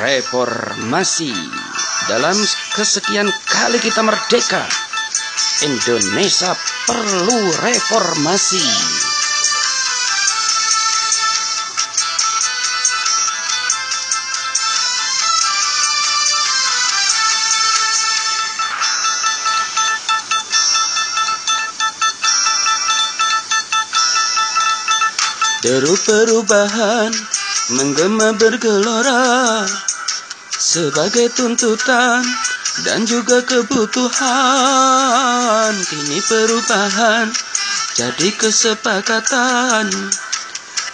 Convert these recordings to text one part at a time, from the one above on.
reformasi. Dalam kesekian kali kita merdeka Indonesia perlu reformasi. Deru perubahan menggema bergelora sebagai tuntutan dan juga kebutuhan. Kini perubahan jadi kesepakatan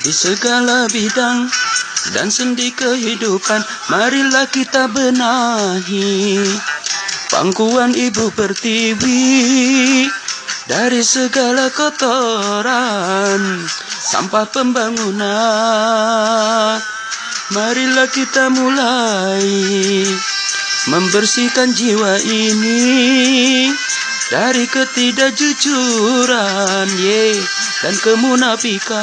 di segala bidang dan sendi kehidupan. Marilah kita benahi pangkuan ibu pertiwi dari segala kotoran sampah pembangunan. Marilah kita mulai membersihkan jiwa ini dari ketidakjujuran ye dan kemunafikan.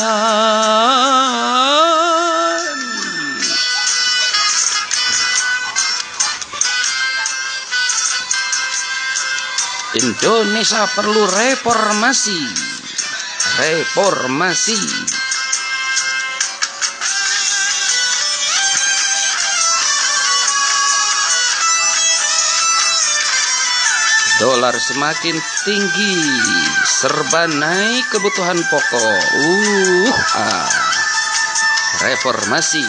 Indonesia perlu reformasi. Reformasi. Dolar semakin tinggi, serba naik kebutuhan pokok. Uh, ah. Reformasi.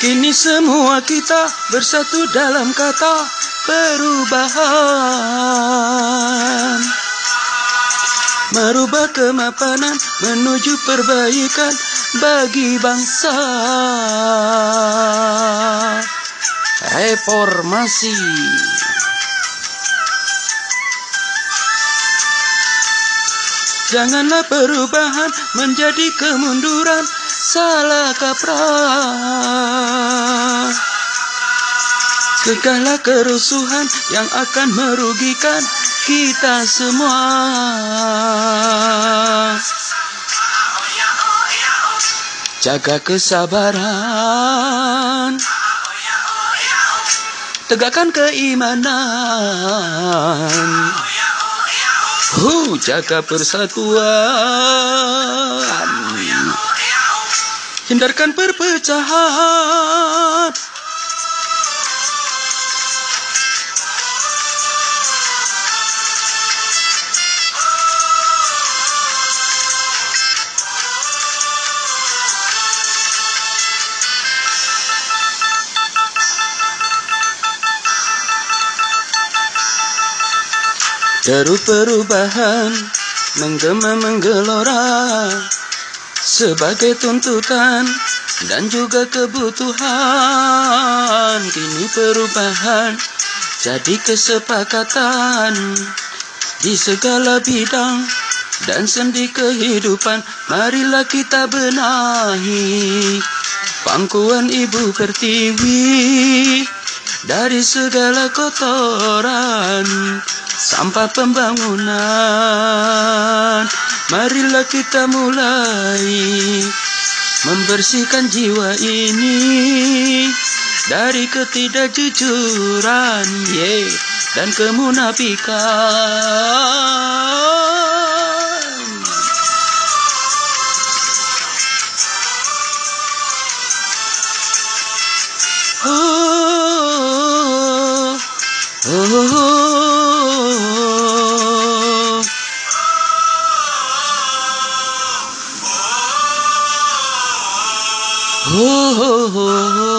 Kini semua kita bersatu dalam kata perubahan. Merubah kemapanan menuju perbaikan bagi bangsa. Reformasi. Janganlah perubahan menjadi kemunduran salah kaprah. Segala kerusuhan yang akan merugikan kita semua. Jaga kesabaran. Tegakkan keimanan. Hu, jaga persatuan. Hindarkan perpecahan. Deru perubahan menggema menggelora sebagai tuntutan dan juga kebutuhan. Kini perubahan jadi kesepakatan di segala bidang dan sendi kehidupan. Marilah kita benahi pangkuan ibu pertiwi dari segala kotoran sampah pembangunan. Marilah kita mulai membersihkan jiwa ini dari ketidakjujuran ye dan kemunafikan. Oh, Oh, oh, oh, oh.